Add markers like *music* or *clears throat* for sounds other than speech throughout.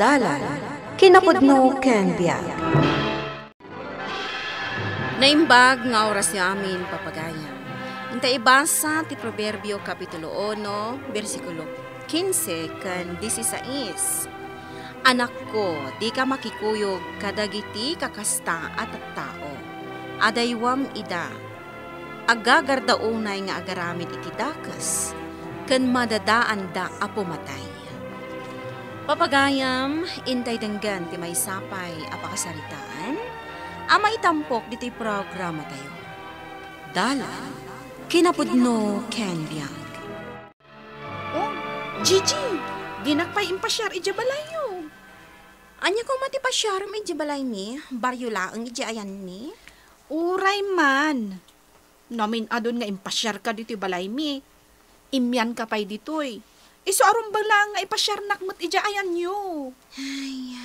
Dalan, kinapudno ken biag. Naimbag nga oras ni amin papagaya. Inta ibasa ti Proverbio Kapitulo 1, versikulo 15 kan 16. Anak ko, di ka makikuyog kadagiti kakasta at tao. Adaywam ida. Agagarda unay nga agaramid iti dakas. Kan madadaan da apumatay. Papagayam, intay denggan ti may sapay apakasaritaan. Amay tampok diti programa tayo. Dala, kinapudno ken biag. Oh, Gigi, ginakpay impasyar ija balayo. Anya ko mati pa syar may balay ni, baryo laang iji ayan ni. Uray man. Namin adon nga impasyar ka dito balay mi. Imyan ka pa'y ditoy. Iso aron ba lang nga ipasyar nakmat ija ayan yo. Ay,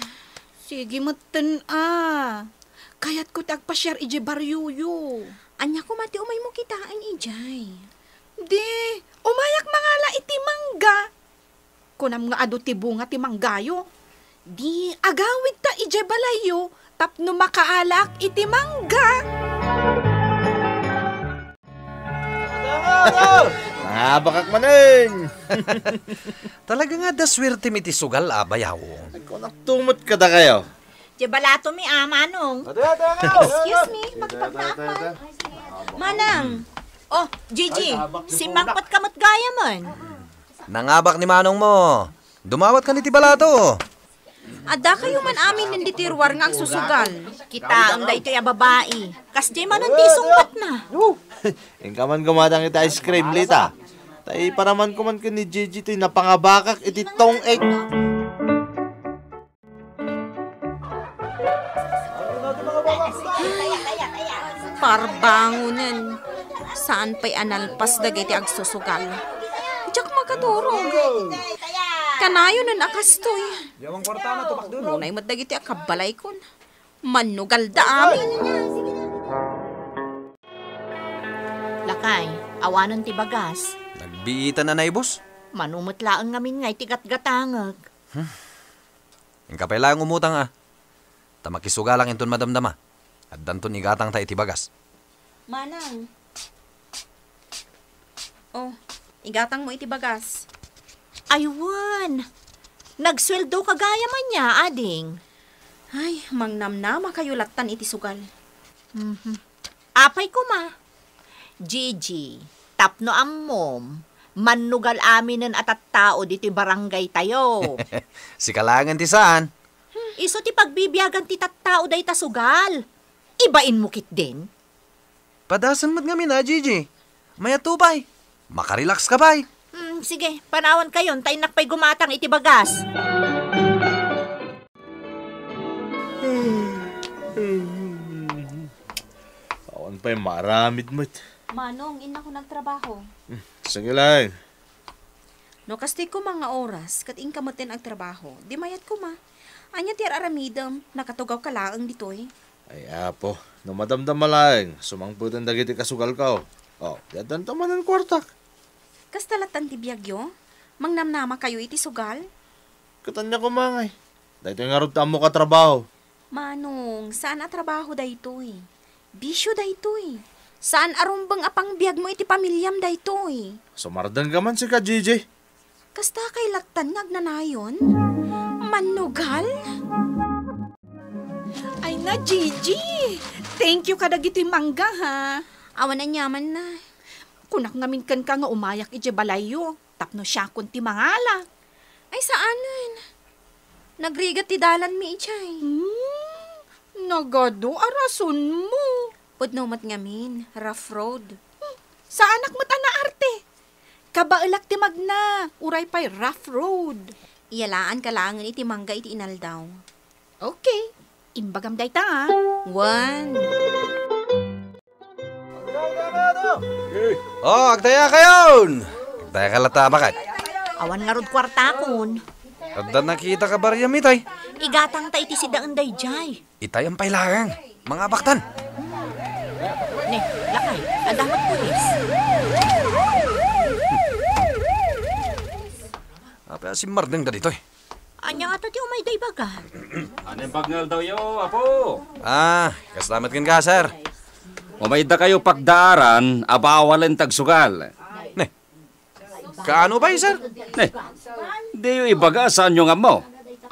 Sige maten ah. Kayat ko tagpasyar ija baryo yo. anya ko mati umay mo kitaan ijay. Di, umayak mangala iti mangga. Kunam nga ado ti bunga ti manggayo. Di, agawid ta ije balayo, tapno makaalak iti mangga. Ah, bakak manin! *laughs* Talaga nga da swerte mi ti sugal abayaw. Kung nagtumot ka da kayo. Di balato mi amanong. Excuse me, magpagtapan. Manang. Oh, Gigi, si Mangpot kamot gaya man. Nangabak ni manong mo. Dumawat ka ni ti balato. Ada kayo man amin ng ditirwar nga ang susugal. Kita ang da ito ya babae. Kas di man di sungpat na. Yung ka man gumadang ita ice cream lita. Tay paraman ko man ka ni Gigi to'y napangabakak iti tong egg. Parbangunan. Saan pa'y analpas dagiti ag susugal? Diyak makadurog. Kanayo nan akastoy. Yawang kwarta na tumak doon. Unay mat dagiti akabalay kon. Manugal da amin. Lakay, awanon ti bagas. Nagbiitan na na boss. Manumot laang ngamin nga itigat-gatangag. Ang kapay lang umutang ah. Tamakisugalang inton madamdama. At danton igatang ta iti bagas. Manang. Oh, igatang mo iti bagas. Aywan. Nagsweldo kagaya man niya, ading. Ay, mangnamnama kayo latan iti sugal. Apay ko ma. Gigi, tapno ang mom. Manugal aminen at at tao dito barangay tayo. *laughs* Si kalangan ti saan. Iso ti pagbibiyagan ti tattao day tasugal. Ibain mo kit din. Padasan mat nga mina, Gigi. Maya tupay. Makarelax ka bay. Hmm, sige, panawan kayon, tayo nakpay gumatang iti bagas. *sighs* Awan pa yung maramid mo. Manong, ina ko nagtrabaho. Sige lang. No kasti ko mga oras, kat ingkamutin ang trabaho, di mayat ko ma. Anya tiar aramidam, nakatugaw ka laang ditoy. Ay apo, no madamdam malang. Sumangputan dagiti kasugal ka. Oh, yadan taman ang kwartak. Kastalatan ti biyagyo, mangnamnama kayo iti sugal. Katanya ko mangay. Dahito yung arod mo ka trabaho. Manong, saan a trabaho daytoy? Bisyo daytoy. Saan arumbang apang biyag mo iti pamilyam daytoy? Sumardan ka man si ka, Gigi. Kasta kay latan nagnanayon? Manugal? Ay na, Gigi. Thank you kadagiti mangga, ha. Awan na nyaman na. Kunak ngamin kan ka nga umayak ije balayo. Tapno siya kun ti mangala. Ay saanan? Nagrigat ti dalan mi ichay. Hmm, nagado arason mo. Pudno mat ngamin, rough road. Sa anak mo ta na arte. Kabailak ti magna. Uray pa'y rough road. Iyalaan ka lang iti mangga iti inaldaw. Okay. Imbagam day ta, ha. One. Oh, agtaya kayon! Agtaya ka lata bakat. Awan nga rod kwartakon. Adda nakita ka barya mitay. Igatang ta iti sidaan day jay. Itay ang pailangang. Mga baktan. Ne, lakay, adamat pulis. Apa si Mardeng da dito eh. Anya nga ti umay day baga. *clears throat* Anong pagngal daw yo, apo? Ah, kaslamat kan ka, sir. Umayda kayo pagdaaran, abawalan tagsugal. Kaano ba, sir? Ne, di yung ibaga saan yung mo.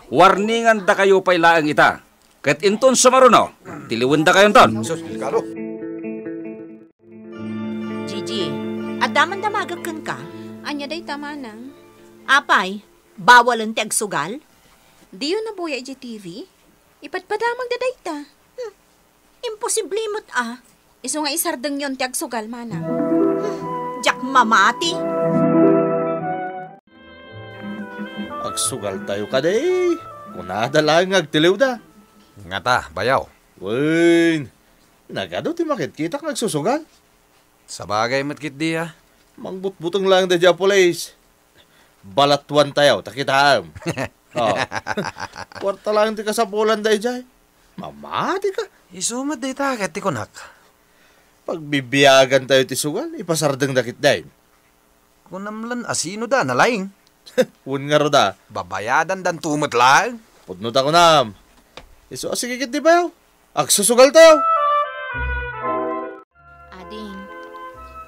Warningan da kayo pa'y laang ita. Kat inton sumaruno, tiliwan da kayo ton. Gigi, adaman damagakan ka. Anya day tama nang. Apay, bawalan ti agsugal. Di yun nabuya iti TV? Ipadpadamag da dayta. Imposible mo't ah. Iso nga isardeng yon ti agsugal manang. Jak mamati. Agsugal tayo ka day. Kunada lang agtiliw da. Nga ta, bayaw. Wen, nagado ti makit-kita nagsusugal. Sa bagay matkit di, ah. Mangbutbutong lang da dya police. Balatwan tayo, takitaam. *laughs* oh. Kwarta lang ti kasapulan da jay. Mamati ka. Isumat di ta, kat ti kunak. Pagbibiyagan tayo ti sugal, ipasardeng dakit dahin. Kunamlan asino da, nalaing. *laughs* Wun nga da, Babayadan dan tumot lang. pudnot ako nam. Iso, asigigit di ba yaw? Agsusugal tayo.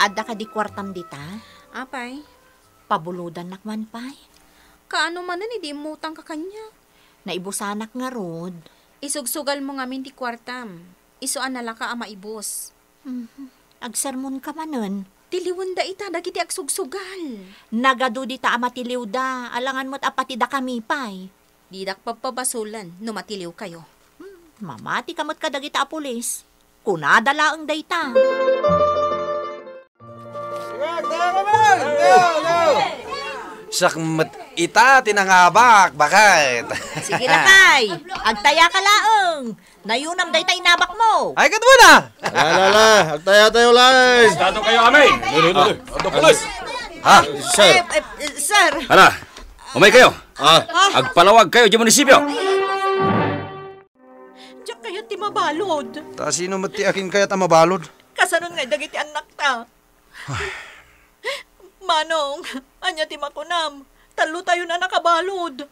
Adda ka di kwartam dita. Apay, Pabuludan nakman pay. kaano man ni di mutang ka kanya. Naibusanak nga rod. Isugsugal mo nga min ti kwartam. Iso anala ka ama ibos. Agsermon ka manon. Tiliwan da ita, dagiti agsugsugal. Nagado di ta amatiliw da. Alangan mo't apati da kami pay. Didak papabasulan, numatiliw kayo. Mamati kamot ka dagita a pulis. Kunadala ang dayta. Sakmat ita, tinangabak, bakit? Sige na kay. Agtaya ka laeng. Nayunam dayta inabak mo. Ay, kat mo na! Alala, agtaya tayo lang. Estado kayo amay. Ha? Sir, Eh, eh, sir. Hala, umay kayo. ah, Agpalawag kayo di munisipyo. Diyak kayo ti mabalod. Ta sino mati akin kaya ta mabalod? Kasanon nga dagiti anak ta. Manong, anya ti makunam. Talo tayo na nakabalod.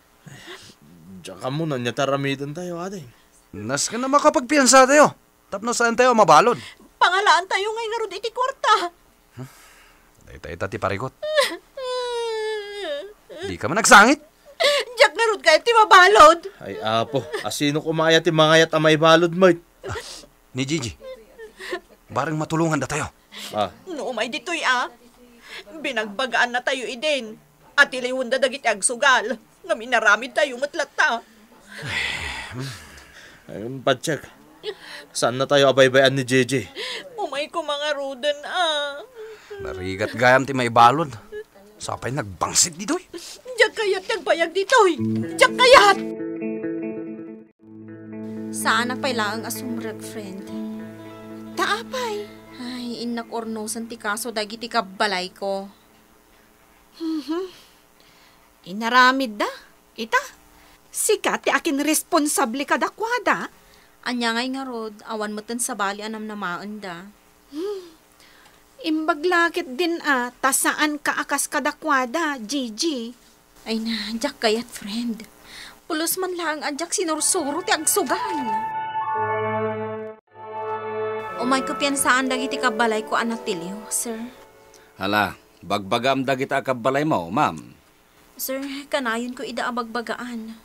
diyan ka muna niya taramitan tayo ate. Nas ka na makapagpiyansa tayo. Tapno saan tayo mabalod? Pangalaan tayo ngay nga rod iti kwarta. Ita ita ti parigot. Di ka man nagsangit. Nga rod kayo ti mabalod. Ay apo, asino kumaya ti mga yat amay balod mo. Ni Gigi. Barang matulungan da tayo. Ah, No, may dito'y ah. Binagbagaan na tayo idin. At iliwan da dagiti agsugal. Nga minaramid tayo matlata. *sighs* ayun pa-check. Saan na tayo abaybayan ni JJ? Umay ko mga rudan ah. Narigat gayam ti may balod. Sapay nagbangsit dito eh. Diyak kayat nagbayag dito'y. Diyak kayat. Saan pay laang asumrag, friend? Taapay. Ay, inak ornosan ti kaso dagiti kabalay ko. Inaramid da. Ita. Sikat ti akin responsable kadakwada. Anya ngay nga rod, awan mo tan sa bali anam na maanda. Imbaglakit din ah, tasaan ka akas kadakwada, Gigi. Ay na, jak kayat, friend. Pulos man lang adyak sinursuro ti agsugan. Umay ko piyansaan dagiti kabalay ko anak tilyo, sir. Hala, bagbagam da kita kabalay mo, ma'am. Sir, kanayon ko ida abagbagaan.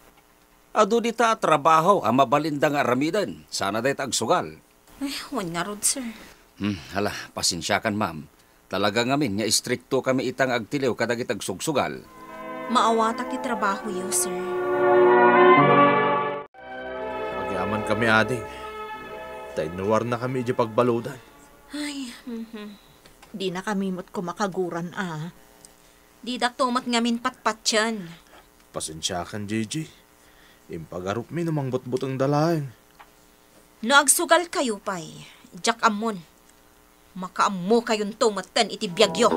Ado di ta trabaho ang mabalindang aramidan. Sana day agsugal. Ay, wan nga rod, sir. Hmm, hala, pasensyakan ma'am. Talaga ngamin, nga istrikto kami itang agtiliw kadagit agsugsugal. Maawatak ti trabaho yo, sir. Pagyaman kami ate. Tainuwar na kami di pagbaludan. Ay, mhm. Di na kami mo't kumakaguran ah. Didak tumat ngamin patpat yan. Pasensyakan, JJ. Impagarup mi namang butbutang dalahin. No agsugal kayo pay, jak amon. Makaammo kayon tumatan iti biyagyo.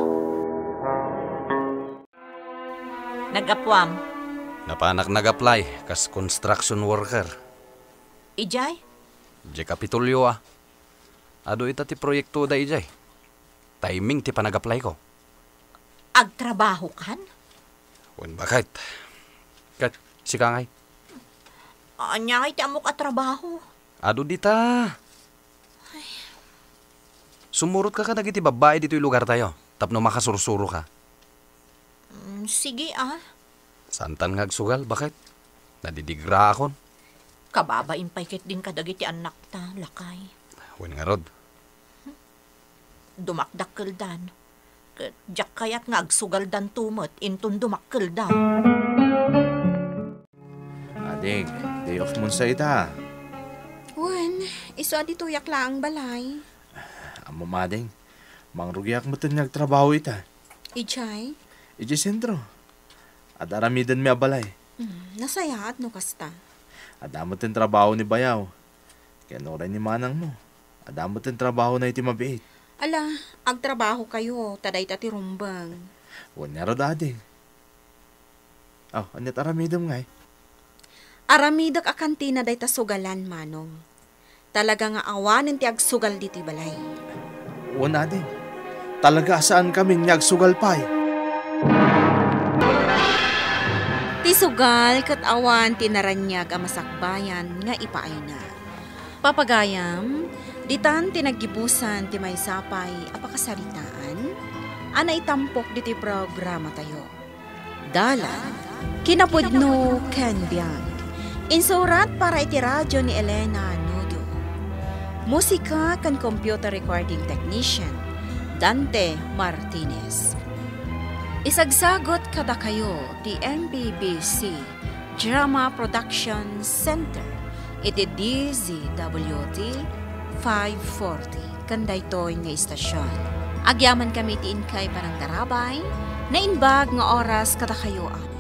Nagapwam. Napanak nag-apply kas construction worker. Ijay? Di kapitulyo ah. Ado ita ti proyekto da ijay. Timing ti panag-apply ko. Agtrabaho kan? Wan bakit? Kat, Si Kangay. Anya iti amok at trabaho. Ado dita. Sumurot ka ka dagiti babae dito yung lugar tayo. Tapno makasursuro ka. Mm, Sige ah. Santan nga agsugal, bakit? Nadidigra akon. Kababain pa ikit din kadagiti anak ta, lakay. Wen nga rod. Dumakdakkel dan. Ket jak kayat nga agsugal dan tumot, intun dumakkel dan. Ading, day off mo sa ita. Wen, iso adi tuyak lang balay. Amo mading, mangrugyak mo tin nagtrabaho ita. Ijay, Ije sentro. At aramidan mi abalay. mm, nasayaat no kasta. Adamo tin trabaho ni Bayaw. Kaya ni Manang mo. Adamo tin trabaho na iti mabiit. Ala, agtrabaho kayo, taday tati rumbang. Wanya ro ading. Oh, anyat aramidam ngay. Aramidak a kantina day ta sugalan manong. Talaga nga awanin ti agsugal diti balay. Wan ading. Talaga saan kami nyagsugal pay. Ti sugal kat awan tinaranyag a masakbayan nga ipaay na. Papagayam, ditan tinagibusan ti may sapay apakasaritaan, ana itampok diti programa tayo. Dalan, kinapudno ken biyang. Insurat para iti radyo ni Elena Nudo. Musika kan computer recording technician, Dante Martinez. Isagsagot kada kayo di MBBC Drama Production Center iti DZWT 540 kanday toy nga istasyon. Agyaman kami ti inkay parang darabay na inbag nga oras kada kayo amin.